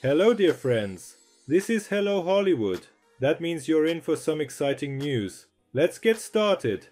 Hello, dear friends. This is Hello Hollywood. That means you're in for some exciting news. Let's get started.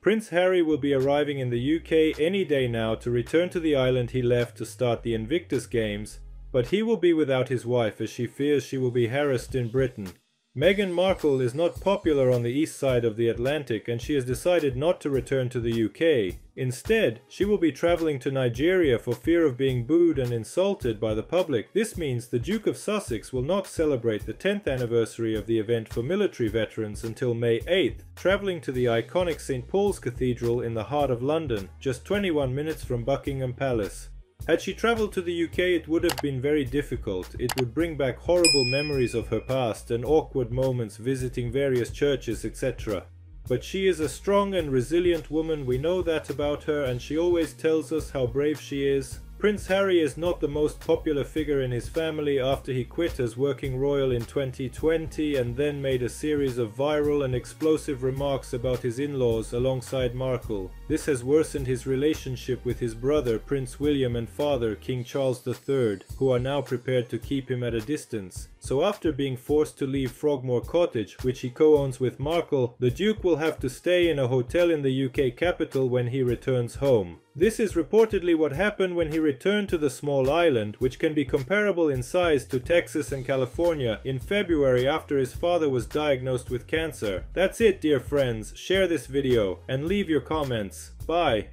Prince Harry will be arriving in the UK any day now to return to the island he left to start the Invictus Games, but he will be without his wife as she fears she will be harassed in Britain. Meghan Markle is not popular on the east side of the Atlantic and she has decided not to return to the UK. Instead, she will be travelling to Nigeria for fear of being booed and insulted by the public. This means the Duke of Sussex will not celebrate the 10th anniversary of the event for military veterans until May 8th, travelling to the iconic St Paul's Cathedral in the heart of London, just 21 minutes from Buckingham Palace. Had she travelled to the UK it would have been very difficult. It would bring back horrible memories of her past and awkward moments visiting various churches etc. But she is a strong and resilient woman, we know that about her and she always tells us how brave she is. Prince Harry is not the most popular figure in his family after he quit as working royal in 2020 and then made a series of viral and explosive remarks about his in-laws alongside Markle. This has worsened his relationship with his brother Prince William and father King Charles III, who are now prepared to keep him at a distance. So after being forced to leave Frogmore Cottage, which he co-owns with Markle, the Duke will have to stay in a hotel in the UK capital when he returns home. This is reportedly what happened when he returned to the small island, which can be comparable in size to Texas and California, in February after his father was diagnosed with cancer. That's it dear friends, share this video and leave your comments. Bye!